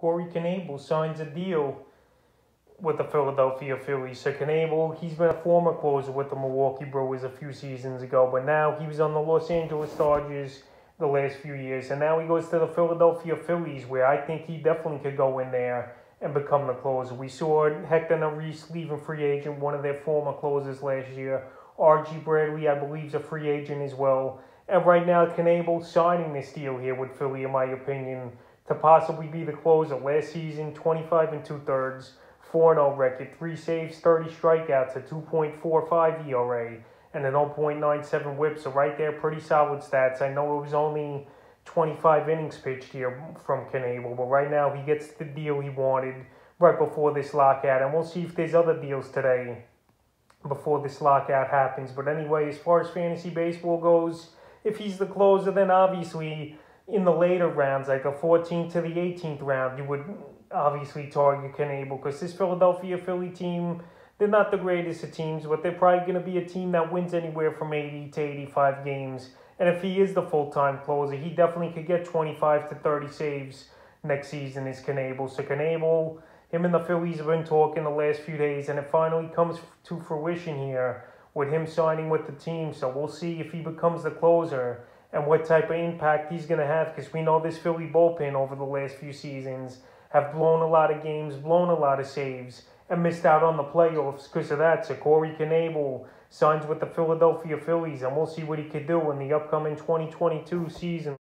Corey Knebel signs a deal with the Philadelphia Phillies. So Knebel, he's been a former closer with the Milwaukee Brewers a few seasons ago, but now he was on the Los Angeles Dodgers the last few years, and now he goes to the Philadelphia Phillies, where I think he definitely could go in there and become the closer. We saw Hector Neris leaving free agent, one of their former closers last year. Archie Bradley, I believe, is a free agent as well. And right now, Knebel signing this deal here with Philly, in my opinion, to possibly be the closer. Last season, 25 and two thirds, 4 0 record, 3 saves, 30 strikeouts, a 2.45 ERA, and an 0.97 whip. So, right there, pretty solid stats. I know it was only 25 innings pitched here from Knebel, but right now he gets the deal he wanted right before this lockout. And we'll see if there's other deals today before this lockout happens. But anyway, as far as fantasy baseball goes, if he's the closer, then obviously in the later rounds, like the 14th to the 18th round, you would obviously target Knebel because this Philadelphia Philly team, they're not the greatest of teams, but they're probably going to be a team that wins anywhere from 80 to 85 games. And if he is the full time closer, he definitely could get 25 to 30 saves next season is Knebel. So Knebel, him and the Phillies have been talking the last few days, and it finally comes to fruition here with him signing with the team. So we'll see if he becomes the closer and what type of impact he's going to have because we know this Philly bullpen over the last few seasons have blown a lot of games, blown a lot of saves, and missed out on the playoffs because of that. So Corey Knebel signs with the Philadelphia Phillies, and we'll see what he could do in the upcoming 2022 season.